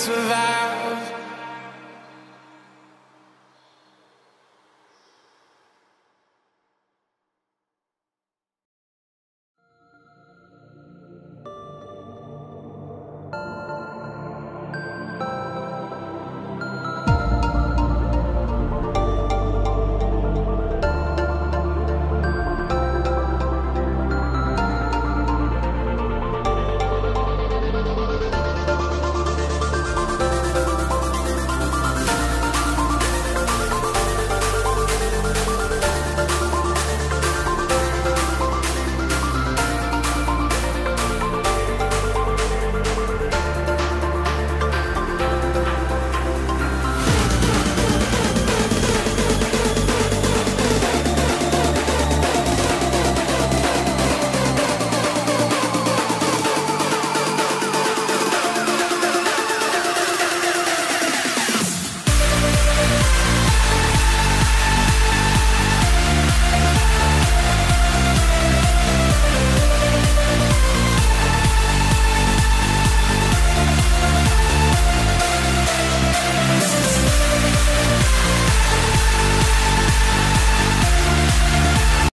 survive.